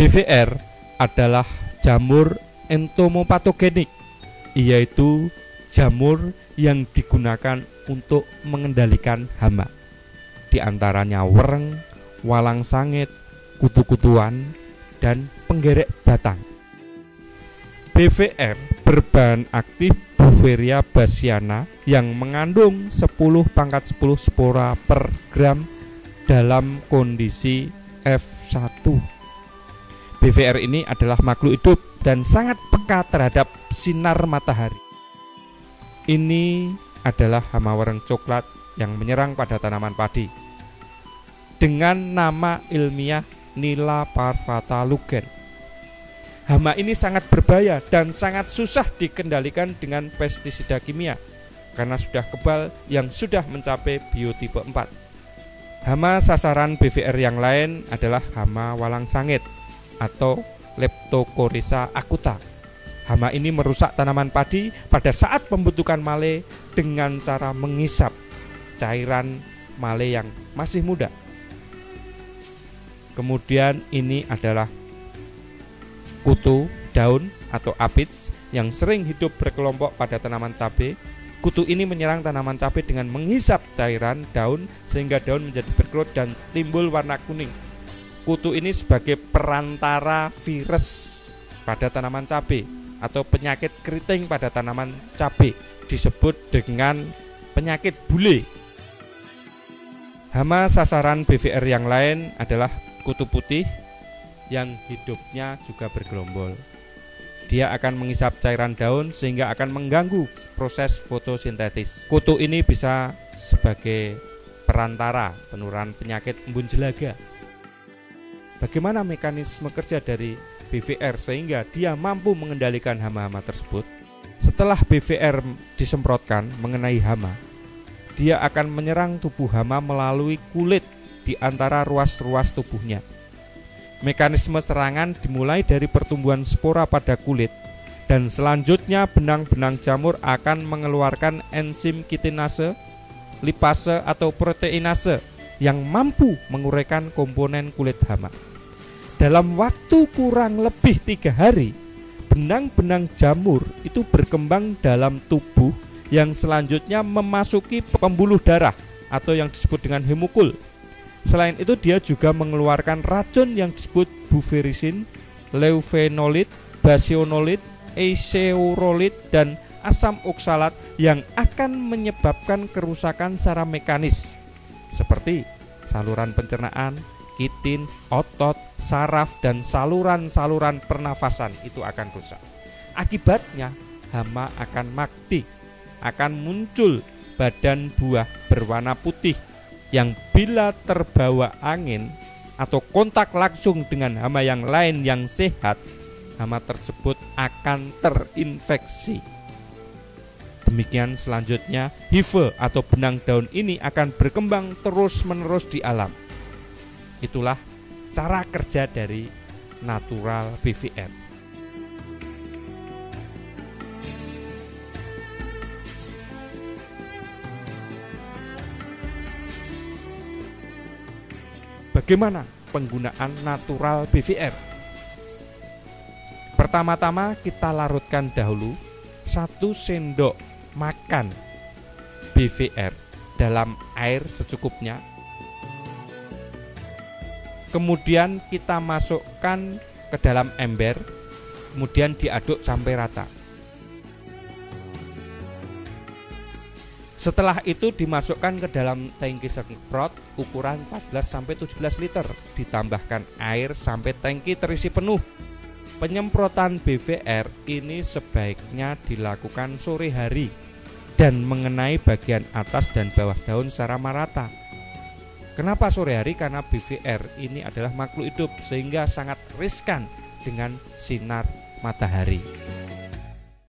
BVR adalah jamur entomopatogenik, yaitu jamur yang digunakan untuk mengendalikan hama. Di antaranya wereng, walang sangit, kutu-kutuan, dan penggerek batang. BVR berbahan aktif Buveria bassiana yang mengandung 10 pangkat 10 spora per gram dalam kondisi F1. BVR ini adalah makhluk hidup dan sangat peka terhadap sinar matahari. Ini adalah hama wareng coklat yang menyerang pada tanaman padi dengan nama ilmiah Nila parvata lugen. Hama ini sangat berbahaya dan sangat susah dikendalikan dengan pestisida kimia karena sudah kebal yang sudah mencapai biotipe 4. Hama sasaran BVR yang lain adalah hama walang sangit atau Leptocoryza acuta. Hama ini merusak tanaman padi pada saat pembentukan male dengan cara mengisap cairan male yang masih muda. Kemudian ini adalah kutu daun atau aphids yang sering hidup berkelompok pada tanaman cabai. Kutu ini menyerang tanaman cabai dengan menghisap cairan daun sehingga daun menjadi berkerut dan timbul warna kuning. Kutu ini sebagai perantara virus pada tanaman cabai atau penyakit keriting pada tanaman cabai disebut dengan penyakit bule. Hama sasaran BVR yang lain adalah kutu putih yang hidupnya juga bergelombol. Dia akan mengisap cairan daun sehingga akan mengganggu proses fotosintesis. Kutu ini bisa sebagai perantara penularan penyakit embun jelaga. Bagaimana mekanisme kerja dari BVR sehingga dia mampu mengendalikan hama-hama tersebut. Setelah BVR disemprotkan mengenai hama, dia akan menyerang tubuh hama melalui kulit di antara ruas-ruas tubuhnya. Mekanisme serangan dimulai dari pertumbuhan spora pada kulit dan selanjutnya benang-benang jamur akan mengeluarkan enzim kitinase, lipase atau proteinase yang mampu menguraikan komponen kulit hama. Dalam waktu kurang lebih tiga hari, benang-benang jamur itu berkembang dalam tubuh yang selanjutnya memasuki pembuluh darah atau yang disebut dengan hemukul. Selain itu dia juga mengeluarkan racun yang disebut buferisin, leufenolit, basionolit, eseorolit dan asam oksalat yang akan menyebabkan kerusakan secara mekanis seperti saluran pencernaan, kitin, otot, saraf, dan saluran-saluran pernafasan itu akan rusak. Akibatnya, hama akan mati, akan muncul badan buah berwarna putih yang bila terbawa angin atau kontak langsung dengan hama yang lain yang sehat, hama tersebut akan terinfeksi. Demikian selanjutnya, hive atau benang daun ini akan berkembang terus-menerus di alam Itulah cara kerja dari natural BVR. Bagaimana penggunaan natural BVR? Pertama-tama kita larutkan dahulu satu sendok makan BVR dalam air secukupnya kemudian kita masukkan ke dalam ember kemudian diaduk sampai rata. Setelah itu dimasukkan ke dalam tangki semprot ukuran 14 sampai 17 liter, ditambahkan air sampai tangki terisi penuh. Penyemprotan BVR ini sebaiknya dilakukan sore hari dan mengenai bagian atas dan bawah daun secara merata Kenapa sore hari? Karena BVR ini adalah makhluk hidup sehingga sangat riskan dengan sinar matahari.